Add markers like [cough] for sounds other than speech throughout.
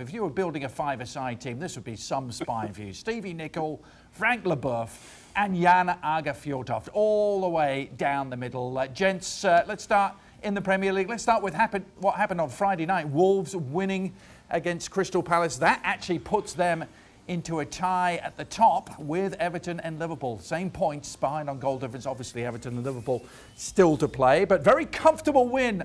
If you were building a five-a-side team, this would be some for you. [laughs] Stevie Nicol, Frank Leboeuf, and Jan Åge all the way down the middle. Uh, gents, uh, let's start in the Premier League. Let's start with happen what happened on Friday night. Wolves winning against Crystal Palace. That actually puts them into a tie at the top with Everton and Liverpool. Same points behind on goal difference. Obviously, Everton and Liverpool still to play, but very comfortable win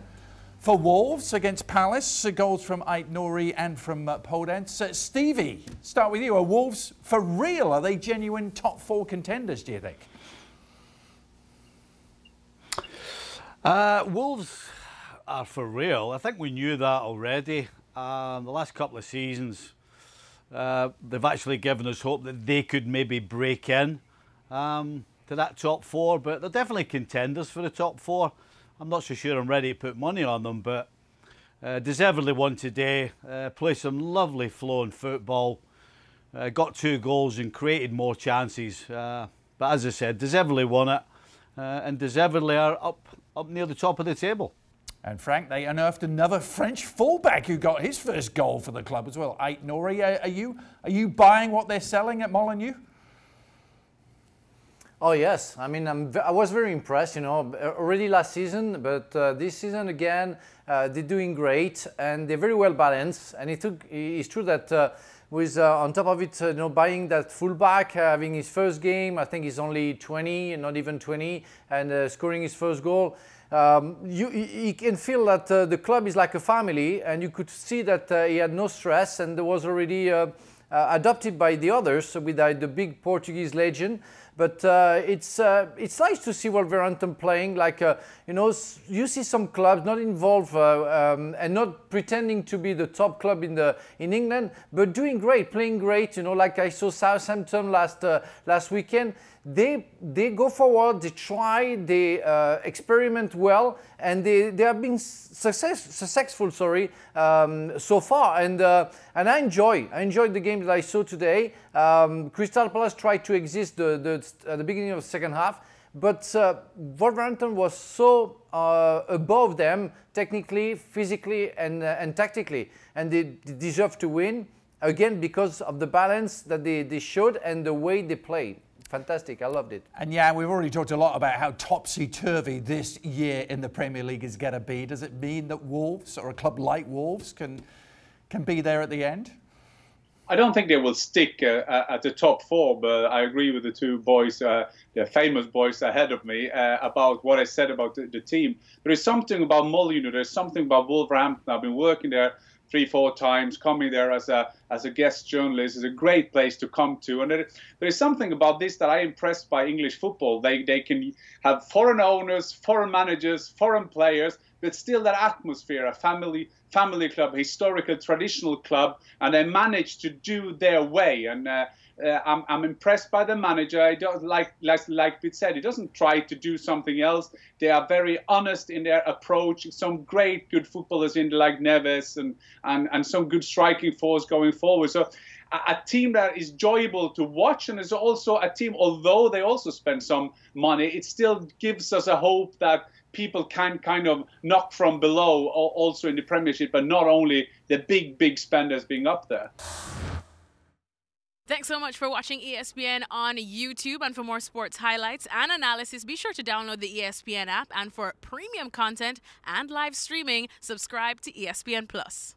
for Wolves against Palace. Goals from Aït-Nouri and from uh, Podence. Uh, Stevie, start with you. Are Wolves for real? Are they genuine top four contenders, do you think? Uh, Wolves are for real. I think we knew that already. Um, the last couple of seasons, uh, they've actually given us hope that they could maybe break in um, to that top four, but they're definitely contenders for the top four. I'm not so sure I'm ready to put money on them, but uh, deservedly won today. Uh, played some lovely flowing football. Uh, got two goals and created more chances. Uh, but as I said, deservedly won it, uh, and deservedly are up up near the top of the table. And Frank, they unearthed another French fullback who got his first goal for the club as well. Aït-Nouri, are, are you are you buying what they're selling at Molineux? Oh yes, I mean I'm, i was very impressed. You know, already last season, but uh, this season again, uh, they're doing great and they're very well balanced. And it took, it's true that uh, with uh, on top of it, uh, you know, buying that fullback, uh, having his first game, I think he's only 20, not even 20, and scoring his first goal. Um, you, you, can feel that the club is like a family, and you could see that he had no stress, and was already uh, adopted by the others with uh, the big Portuguese legend. But uh, it's uh, it's nice to see Wolverhampton playing. Like uh, you know, you see some clubs not involved uh, um, and not pretending to be the top club in the in England, but doing great, playing great. You know, like I saw Southampton last last weekend they they go forward, they try, they uh, experiment well, and they, they have been success, successful. Sorry, um, so far, and uh, and I enjoy I enjoyed the game that I saw today. Um, Crystal Palace tried to exist the, the at the beginning of the second half, but uh, Wolverhampton was so uh, above them technically, physically, and uh, and tactically, and they, they deserve to win again because of the balance that they, they showed and the way they played. Fantastic, I loved it. And yeah, we've already talked a lot about how topsy-turvy this year in the Premier League is going to be. Does it mean that Wolves, or a club like Wolves, can, can be there at the end? I don't think they will stick uh, at the top four, but I agree with the two boys, uh, the famous boys ahead of me, uh, about what I said about the, the, team. There is something about Molineux, there's something about Wolverhampton. I've been working there three, four times. Coming there as a as a guest journalist is a great place to come to. And there, there is something about this that I am impressed by English football. They they can have foreign owners, foreign managers, foreign players, but still that atmosphere, a family family club, historical traditional club, and they manage to do their way. And uh, uh, I'm, I'm, impressed by the manager. I don't like like like Pete said, he doesn't try to do something else. They are very honest in their approach. Some great good footballers in like Neves and and and some good striking force going forward. So. A, a team that is enjoyable to watch, and is also a team. Although they also spend some money, it still gives us a hope that people can kind of knock from below, also in the Premiership, but not only the big, big spenders being up there. Thanks so much for watching ESPN on YouTube. And for more sports highlights and analysis, be sure to download the ESPN app. And for premium content and live streaming, subscribe to ESPN Plus.